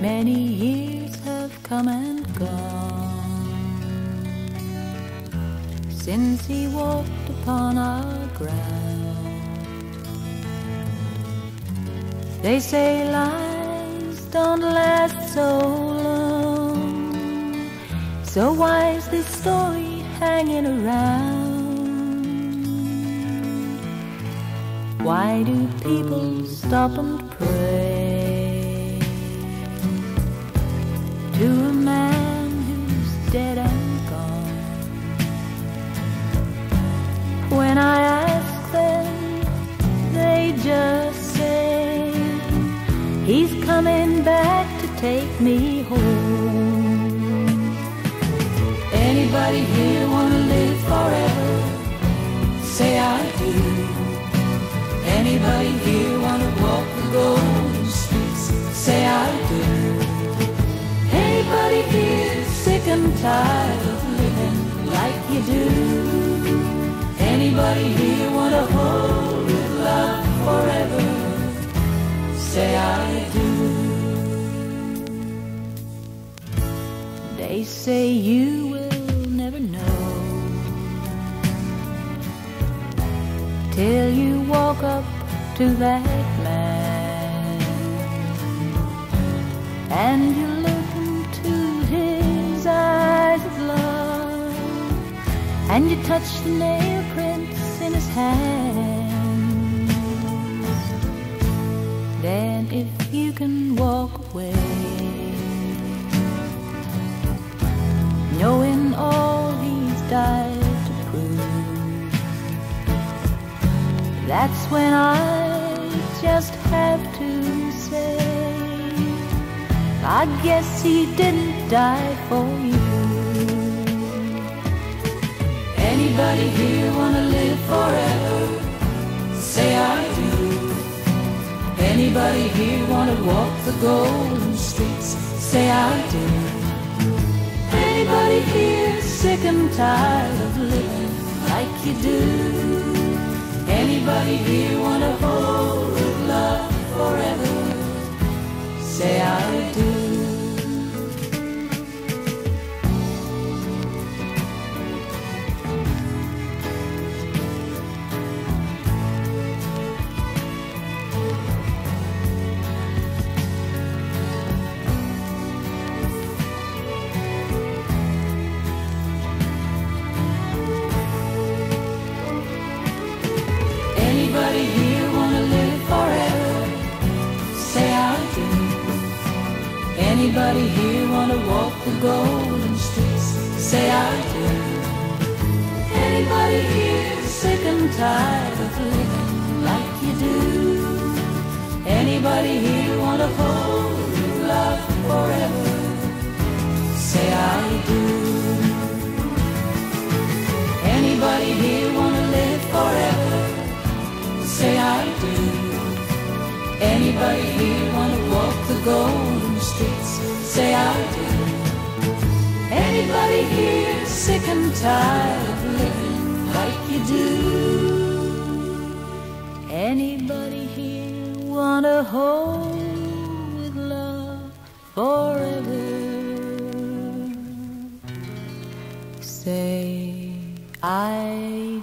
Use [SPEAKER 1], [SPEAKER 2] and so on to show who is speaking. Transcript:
[SPEAKER 1] Many years have come and gone since he walked upon our ground. They say lives don't last so long, so why is this story hanging around? Why do people stop and pray he's coming back to take me home. Anybody here wanna live forever? Say I do. Anybody here wanna walk the golden streets? Say I do. Anybody here sick and tired of living like you do? Anybody here wanna Say I do. They say you will never know till you walk up to that man and you look into his eyes of love and you touch the nail prints in his hands. That's when I just have to say, I guess he didn't die for you. Anybody here wanna live forever? Say I do. Anybody here wanna walk the golden streets? Say I do. Anybody here sick and tired of living like you do? Anybody here wanna Anybody here wanna walk the golden streets? Say I do. Anybody here sick and tired of living like you do? Anybody here wanna hold with love forever? Say I do. Anybody here wanna live forever? Say I do. Anybody here wanna walk the golden streets? Say I do. Anybody here sick and tired of living like you do? Anybody here wanna hold with love forever? Say I